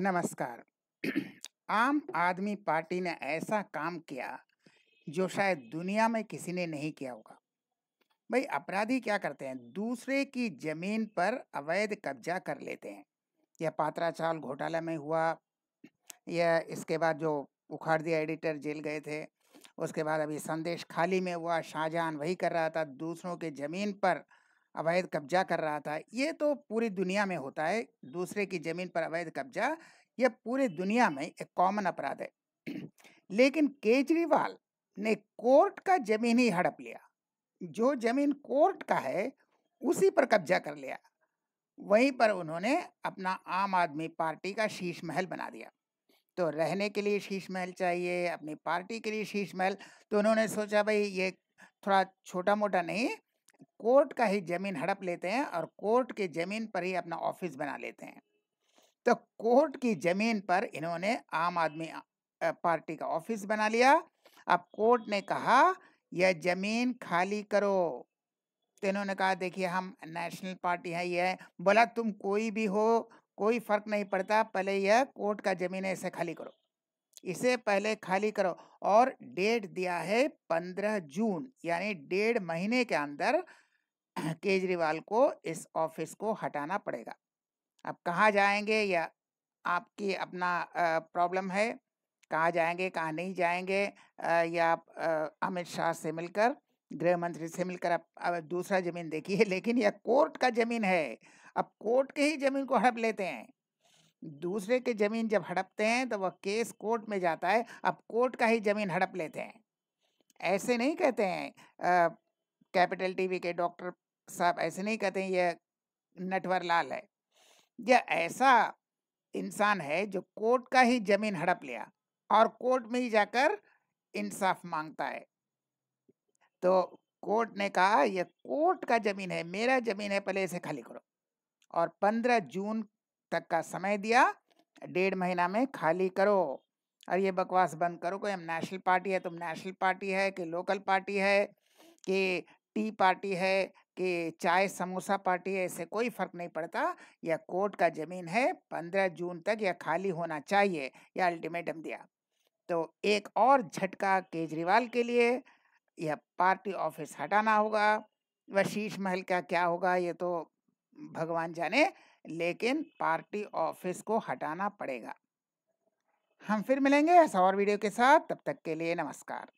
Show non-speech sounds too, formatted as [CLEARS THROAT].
नमस्कार। आम आदमी पार्टी ने ऐसा काम किया, जो शायद दुनिया में किसी ने नहीं किया होगा। भाई, अपराधी क्या करते हैं? दूसरे की ज़मीन पर अवैध कब्जा कर लेते हैं। यह पात्रा चाल घोटाला में हुआ या इसके बाद जो उखाड़ दिया एडिटर जेल गए थे, उसके बाद अभी संदेश खाली में हुआ शाहजहां वही कर रहा था। दूसरों के ज़मीन पर अवैध कब्जा कर रहा था। ये तो पूरी दुनिया में होता है, दूसरे की ज़मीन पर अवैध कब्जा यह पूरी दुनिया में एक कॉमन अपराध है। [CLEARS THROAT] लेकिन केजरीवाल ने कोर्ट का ज़मीन ही हड़प लिया। जो ज़मीन कोर्ट का है, उसी पर कब्जा कर लिया। वहीं पर उन्होंने अपना आम आदमी पार्टी का शीश महल बना दिया। तो रहने के लिए शीश महल चाहिए, अपनी पार्टी के लिए शीश महल तो उन्होंने सोचा, भाई ये थोड़ा छोटा मोटा नहीं कोर्ट का ही ज़मीन हड़प लेते हैं और कोर्ट के ज़मीन पर ही अपना ऑफ़िस बना लेते हैं। तो कोर्ट की ज़मीन पर इन्होंने आम आदमी पार्टी का ऑफ़िस बना लिया। अब कोर्ट ने कहा, यह ज़मीन खाली करो। तो इन्होंने कहा, देखिए, हम नेशनल पार्टी है, ये बोला, तुम कोई भी हो, कोई फ़र्क नहीं पड़ता, पहले यह कोर्ट का ज़मीन है, इसे खाली करो। इसे पहले खाली करो। और डेट दिया है पंद्रह जून, यानी डेढ़ महीने के अंदर केजरीवाल को इस ऑफ़िस को हटाना पड़ेगा। अब कहाँ जाएँगे या आपकी अपना प्रॉब्लम है? कहाँ जाएँगे, कहाँ नहीं जाएँगे? या आप अमित शाह से मिलकर, गृह मंत्री से मिलकर अब अब दूसरा ज़मीन देखिए, [LAUGHS] लेकिन यह कोर्ट का ज़मीन है। अब कोर्ट के ही ज़मीन को हड़प लेते हैं। दूसरे के ज़मीन जब हड़पते हैं तो वह केस कोर्ट में जाता है। अब कोर्ट का ही ज़मीन हड़प लेते हैं। ऐसे नहीं कहते हैं कैपिटल टीवी के डॉक्टर साहब ऐसे नहीं कहते हैं, यह नटवर लाल है। यह ऐसा इंसान है जो कोर्ट का ही ज़मीन हड़प लिया और कोर्ट में ही जाकर इंसाफ माँगता है। तो कोर्ट ने कहा, यह कोर्ट का ज़मीन है, मेरा ज़मीन है, पहले इसे खाली करो। और पंद्रह जून तक का समय दिया, डेढ़ महीना में खाली करो और ये बकवास बंद करो, कोई हम नेशनल पार्टी है, तुम नेशनल पार्टी है, कि लोकल पार्टी है, कि टी पार्टी है कि चाय समोसा पार्टी है, इससे कोई फ़र्क नहीं पड़ता। यह कोर्ट का ज़मीन है, पंद्रह जून तक यह खाली होना चाहिए यह अल्टीमेटम दिया। तो एक और झटका केजरीवाल के लिए यह पार्टी ऑफ़िस हटाना होगा वह शीश महल का क्या होगा, ये तो भगवान जाने, लेकिन पार्टी ऑफ़िस को हटाना पड़ेगा। हम फिर मिलेंगे ऐसा और वीडियो के साथ, तब तक के लिए नमस्कार।